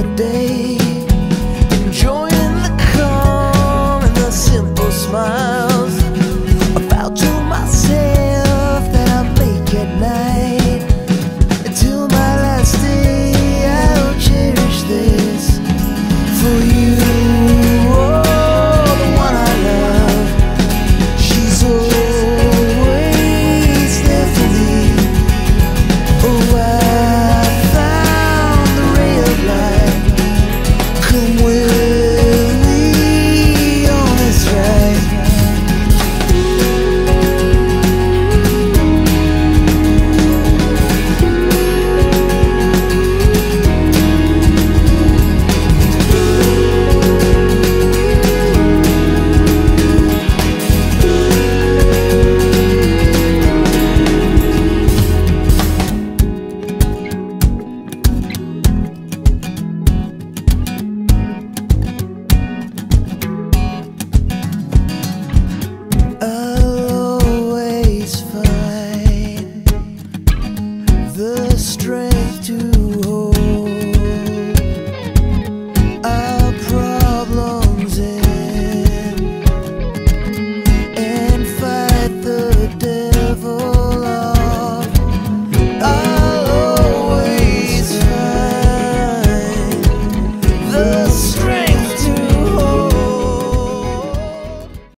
The day. the strength to